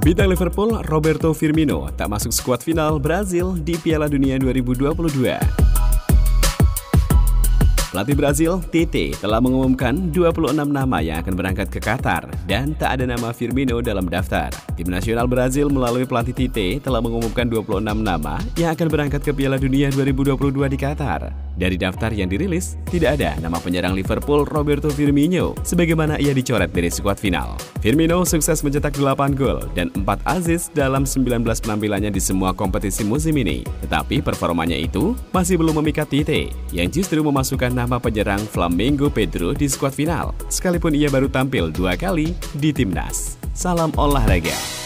Bintang Liverpool Roberto Firmino tak masuk skuad final Brazil di Piala Dunia 2022. Pelatih Brazil, Tite, telah mengumumkan 26 nama yang akan berangkat ke Qatar dan tak ada nama Firmino dalam daftar. Tim nasional Brazil melalui pelatih Tite telah mengumumkan 26 nama yang akan berangkat ke Piala Dunia 2022 di Qatar. Dari daftar yang dirilis, tidak ada nama penyerang Liverpool Roberto Firmino sebagaimana ia dicoret dari skuad final. Firmino sukses mencetak 8 gol dan 4 assist dalam 19 penampilannya di semua kompetisi musim ini. Tetapi performanya itu masih belum memikat Tite yang justru memasukkan nama penyerang Flamengo Pedro di skuad final, sekalipun ia baru tampil dua kali di timnas. Salam olahraga.